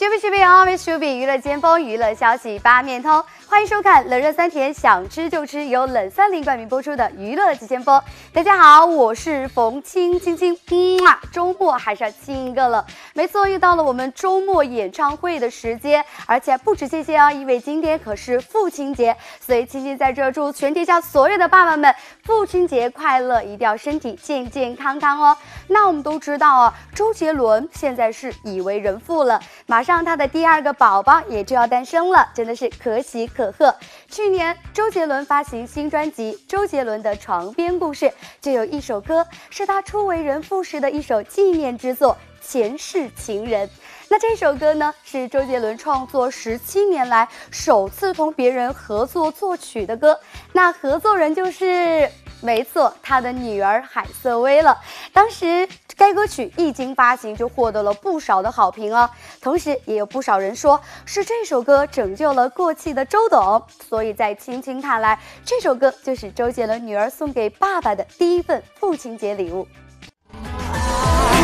学不学不啊，为学比娱乐尖峰，娱乐消息八面通。欢迎收看冷热三甜，想吃就吃，由冷三零冠名播出的娱乐急先锋。大家好，我是冯青青青，嗯啊，周末还是要亲一个了。没错，又到了我们周末演唱会的时间，而且不止这些啊，因为今天可是父亲节，所以青青在这祝全天下所有的爸爸们父亲节快乐，一定要身体健健康康哦。那我们都知道啊，周杰伦现在是已为人父了，马上他的第二个宝宝也就要诞生了，真的是可喜可。可贺！去年周杰伦发行新专辑《周杰伦的床边故事》，就有一首歌是他初为人父时的一首纪念之作《前世情人》。那这首歌呢，是周杰伦创作十七年来首次同别人合作作曲的歌。那合作人就是，没错，他的女儿海瑟薇了。当时。该歌曲一经发行就获得了不少的好评哦，同时也有不少人说是这首歌拯救了过气的周董，所以在青青看来，这首歌就是周杰伦女儿送给爸爸的第一份父亲节礼物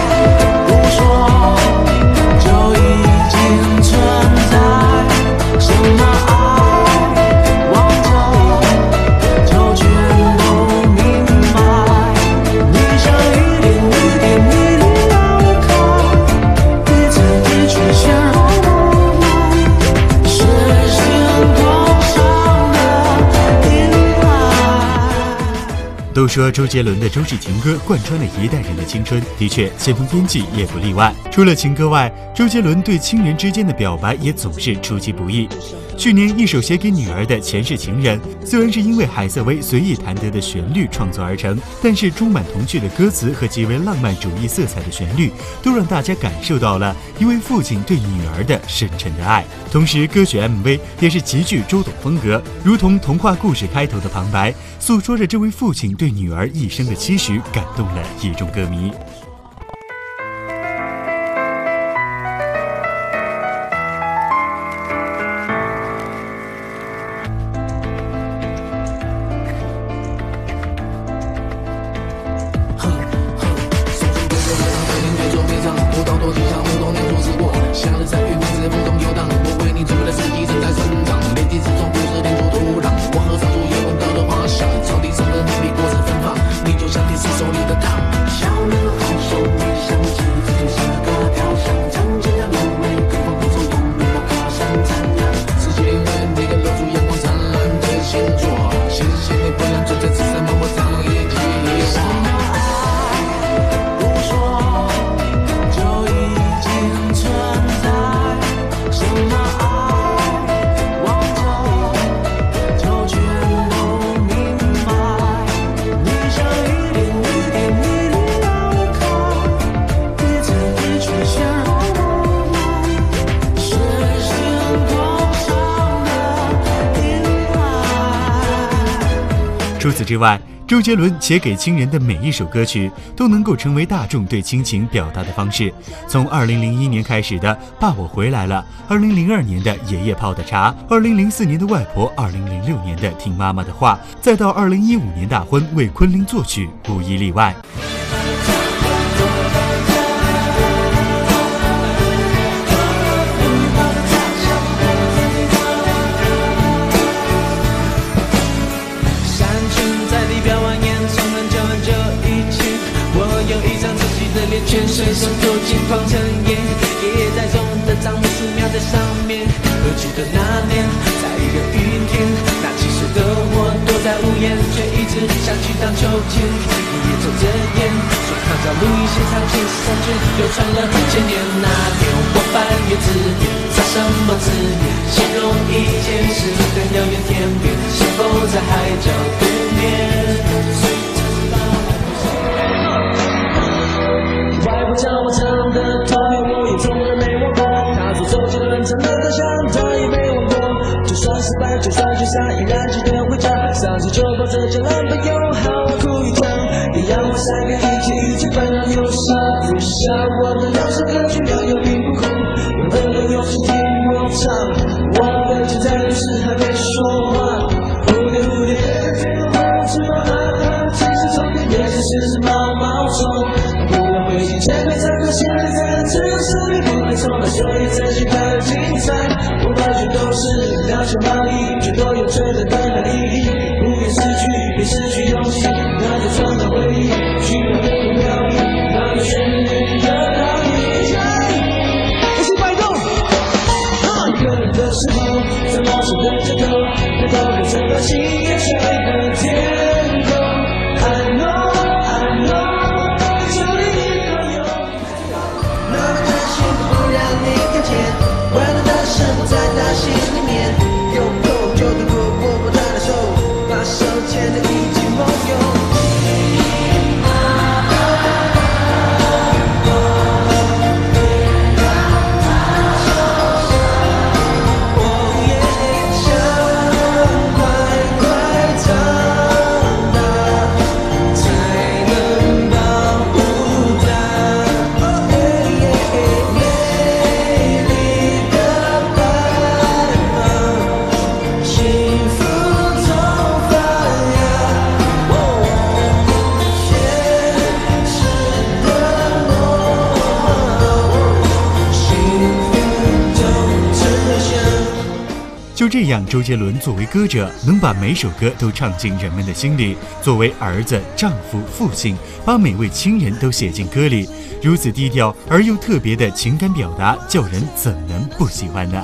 爱就一。都说周杰伦的周氏情歌贯穿了一代人的青春，的确，先锋编辑也不例外。除了情歌外，周杰伦对亲人之间的表白也总是出其不意。去年一首写给女儿的《前世情人》，虽然是因为海瑟薇随意弹得的旋律创作而成，但是充满童趣的歌词和极为浪漫主义色彩的旋律，都让大家感受到了一位父亲对女儿的深沉的爱。同时，歌曲 MV 也是极具周董风格，如同童话故事开头的旁白，诉说着这位父亲对。女儿一生的期许，感动了一众歌迷。之外，周杰伦写给亲人的每一首歌曲都能够成为大众对亲情表达的方式。从2001年开始的《爸我回来了》，2002年的《爷爷泡的茶》，2004年的《外婆》，2006年的《听妈妈的话》，再到2015年大婚为昆凌作曲，无一例外。全身上透金黄成烟，爷爷在种的樟木树苗在上面。何去的那年，在一个雨天，那七岁的我躲在屋檐，却一直想去荡秋千。爷爷抽着烟，说他叫路易写唱片，上圈流传了千年。那天我翻阅字典，查什么字眼形容一件事？很遥远天边，是否在海角对面？叫我唱的童年，我也从来没忘过。他说周杰伦唱的歌像他也没忘过。就算失败，就算沮丧，依然记得回家。上次就抱着交男朋友好好哭一场。也让我晒干一切一切烦恼，有啥不想？我的两首歌曲两有并不苦，有朋友有时听我唱。我的精彩故事还没说这样，周杰伦作为歌者，能把每首歌都唱进人们的心里；作为儿子、丈夫、父亲，把每位亲人都写进歌里。如此低调而又特别的情感表达，叫人怎能不喜欢呢？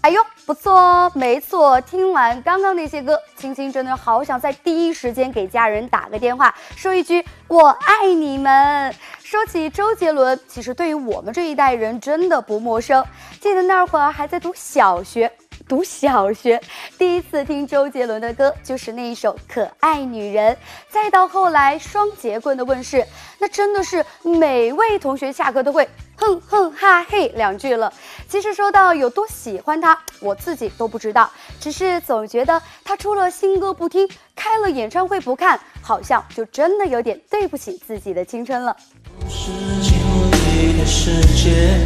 哎呦，不错哦，没错。听完刚刚那些歌，青青真的好想在第一时间给家人打个电话，说一句“我爱你们”。说起周杰伦，其实对于我们这一代人真的不陌生。记得那会儿还在读小学。读小学，第一次听周杰伦的歌就是那一首《可爱女人》，再到后来双截棍的问世，那真的是每位同学下课都会哼哼哈嘿两句了。其实说到有多喜欢他，我自己都不知道，只是总觉得他出了新歌不听，开了演唱会不看，好像就真的有点对不起自己的青春了。是经历的世界，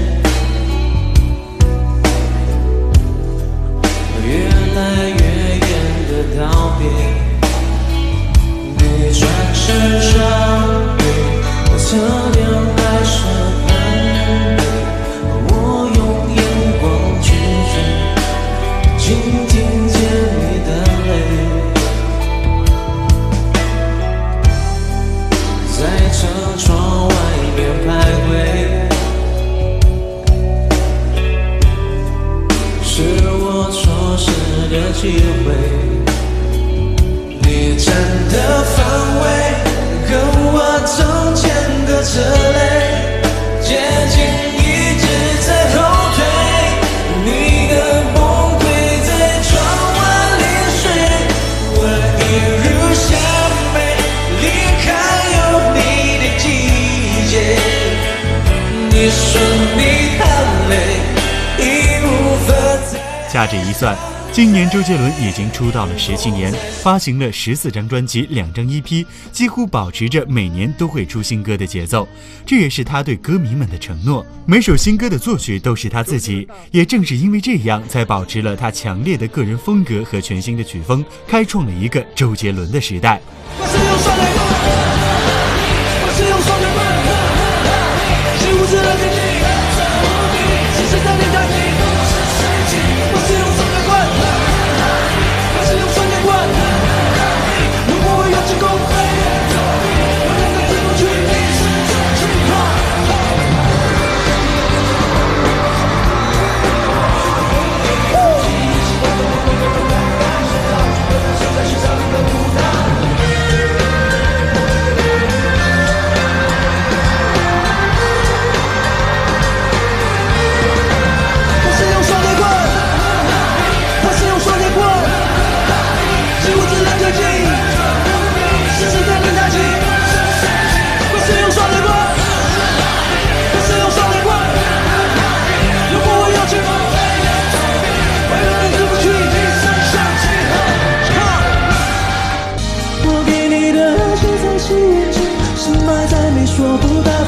来越远的道别。你转身上我侧脸还是很美，我用眼光去追，掐指一算，今年周杰伦已经出道了十七年，发行了十四张专辑、两张 EP，几乎保持着每年都会出新歌的节奏。这也是他对歌迷们的承诺。每首新歌的作曲都是他自己，也正是因为这样，才保持了他强烈的个人风格和全新的曲风，开创了一个周杰伦的时代。我是用说不到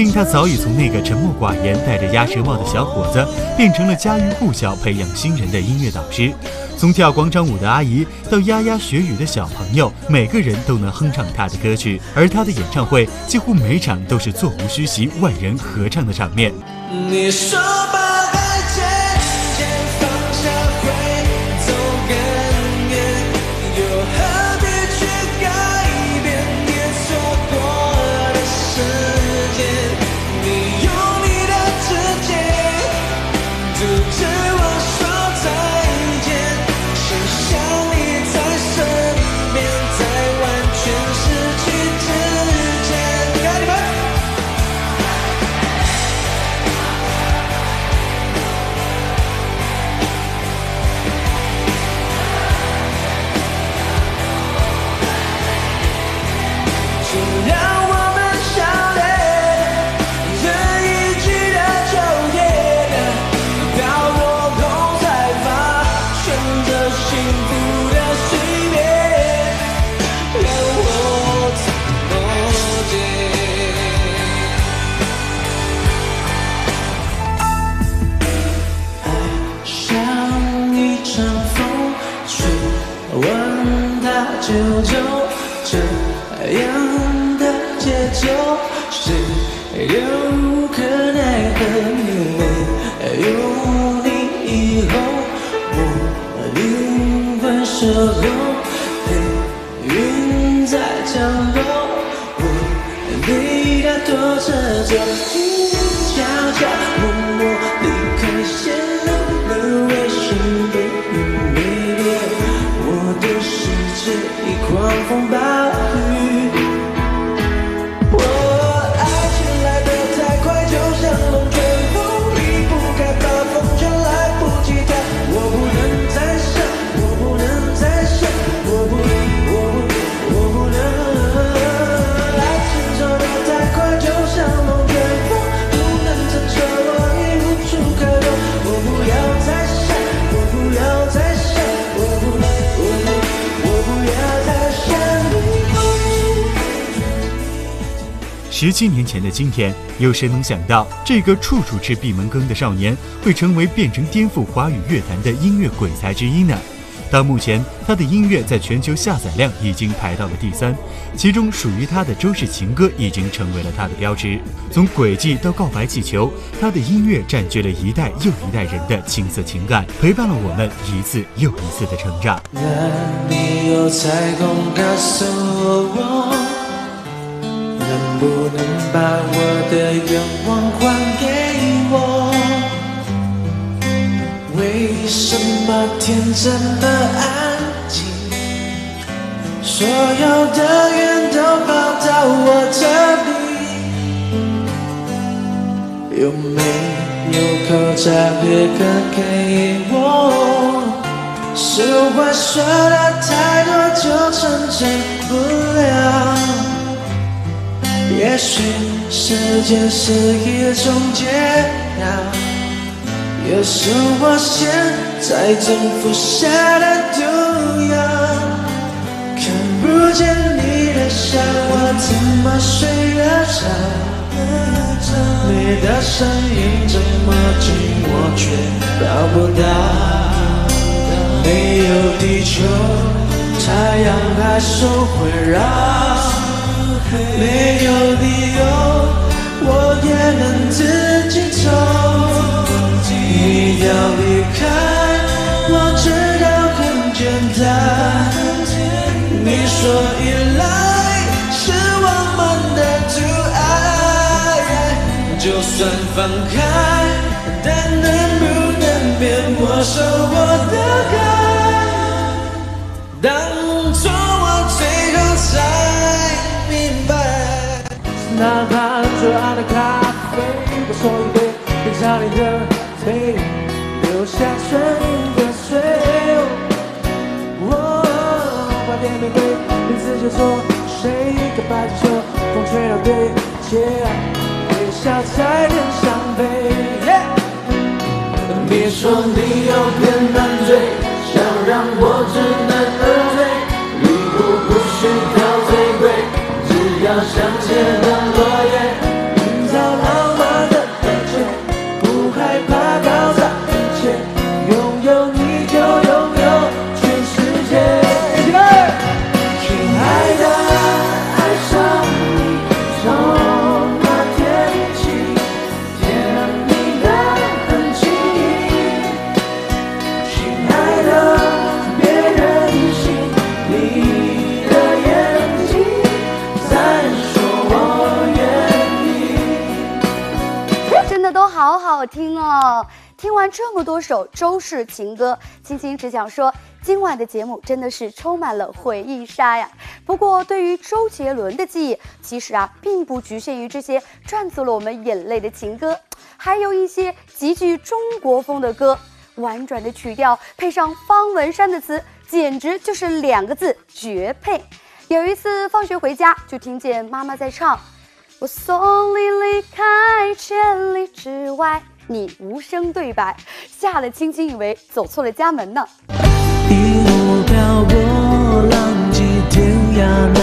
令，他早已从那个沉默寡言、戴着鸭舌帽的小伙子，变成了家喻户晓、培养新人的音乐导师。从跳广场舞的阿姨到牙牙学语的小朋友，每个人都能哼唱他的歌曲。而他的演唱会几乎每场都是座无虚席、万人合唱的场面。你说吧静静悄悄。十七年前的今天，有谁能想到这个处处吃闭门羹的少年，会成为变成颠覆华语乐坛的音乐鬼才之一呢？到目前，他的音乐在全球下载量已经排到了第三，其中属于他的周氏情歌已经成为了他的标志。从轨迹到告白气球，他的音乐占据了一代又一代人的青涩情感，陪伴了我们一次又一次的成长。不能把我的愿望还给我？为什么天这么安静？所有的缘都跑到我这里，有没有口罩别个给我？实话说的太多就成真不了。也许时间是一种解药，也是我现在正服下的毒药。看不见你的笑，我怎么睡得着？你的身影这么近，我却抱不到。没有地球，太阳还是会绕。没有理由，我也能自己走。你要离开，我知道很简单。你说依赖是我们的阻碍，就算放开，但能不能别没收我的爱？当哪怕最爱的咖啡，我送一杯，变成你的背影，留下唇印的水。哦面对，彼此切磋，谁敢把球风吹到对街，微笑才能伤悲。别说你有点难追，想让我知难而退，礼物不需挑最，要向前的落叶，这么多首周氏情歌，青青只想说，今晚的节目真的是充满了回忆杀呀。不过，对于周杰伦的记忆，其实啊，并不局限于这些赚足了我们眼泪的情歌，还有一些极具中国风的歌，婉转的曲调配上方文山的词，简直就是两个字绝配。有一次放学回家，就听见妈妈在唱。我送你离开千里之外，你无声对白，吓得青青以为走错了家门呢。一路漂泊，浪迹天涯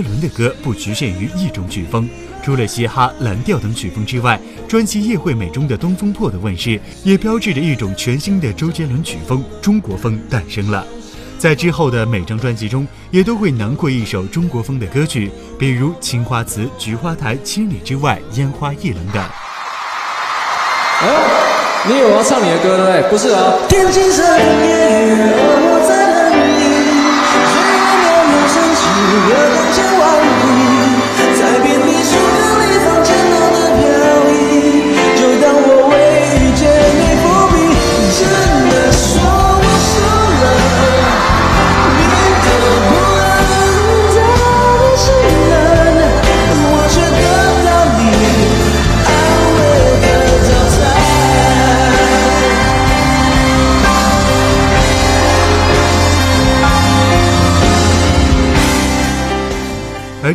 周杰伦的歌不局限于一种曲风，除了嘻哈、蓝调等曲风之外，专辑《叶惠美》中的《东风破》的问世，也标志着一种全新的周杰伦曲风——中国风诞生了。在之后的每张专辑中，也都会囊括一首中国风的歌曲，比如《青花瓷》《菊花台》《千里之外》《烟花易冷》等。你以为我要唱你的歌对不对？不是啊，天青色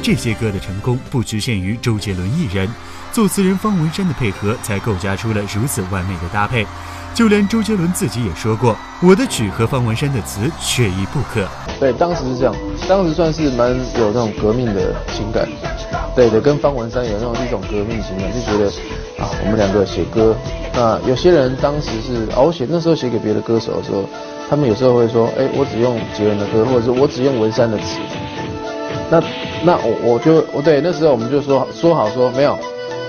这些歌的成功不局限于周杰伦一人，作词人方文山的配合才构架出了如此完美的搭配。就连周杰伦自己也说过：“我的曲和方文山的词缺一不可。对，当时是这样，当时算是蛮有那种革命的情感，对的，跟方文山有那种一种革命情感，就觉得啊，我们两个写歌，那有些人当时是啊，我写那时候写给别的歌手的时候，他们有时候会说，哎，我只用杰伦的歌，或者是我只用文山的词，那那我我就我对那时候我们就说说好说没有，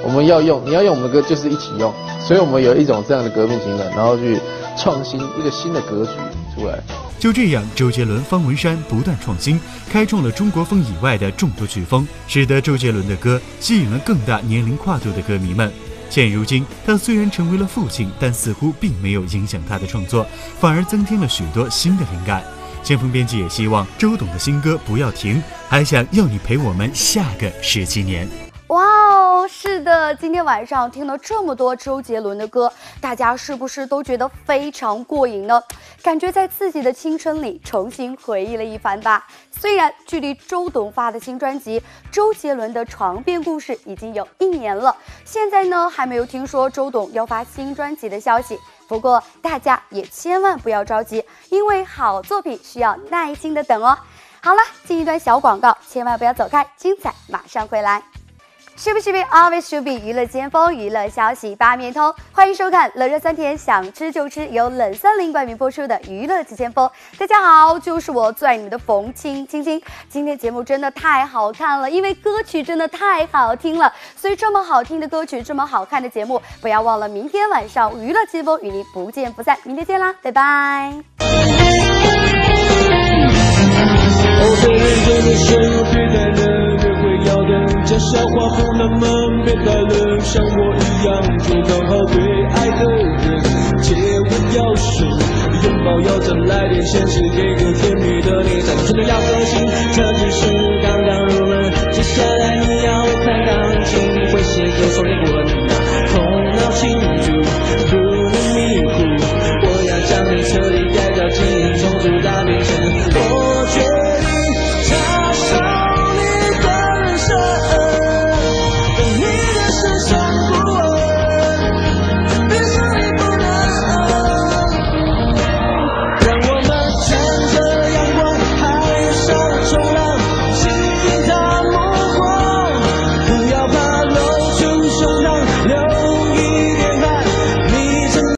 我们要用你要用我们的歌就是一起用，所以我们有一种这样的革命情感，然后去创新一个新的格局出来。就这样，周杰伦、方文山不断创新，开创了中国风以外的众多曲风，使得周杰伦的歌吸引了更大年龄跨度的歌迷们。现如今，他虽然成为了父亲，但似乎并没有影响他的创作，反而增添了许多新的灵感。先锋编辑也希望周董的新歌不要停，还想要你陪我们下个十七年。哇哦，是的，今天晚上听了这么多周杰伦的歌，大家是不是都觉得非常过瘾呢？感觉在自己的青春里重新回忆了一番吧。虽然距离周董发的新专辑《周杰伦的床边故事》已经有一年了，现在呢还没有听说周董要发新专辑的消息。不过大家也千万不要着急，因为好作品需要耐心的等哦。好了，进一段小广告，千万不要走开，精彩马上回来。是不是比 always should be 娱乐尖锋娱乐消息八面通，欢迎收看冷热酸甜想吃就吃，由冷森林冠名播出的娱乐尖锋。大家好，就是我最爱你们的冯青青青。今天节目真的太好看了，因为歌曲真的太好听了，所以这么好听的歌曲，这么好看的节目，不要忘了明天晚上娱乐尖锋与您不见不散。明天见啦，拜拜。要等，讲笑话不能闷别太冷，像我一样就刚好对爱的人，接吻要深，拥抱要再来点现实，给个甜蜜的你，单纯的要个性，这只是。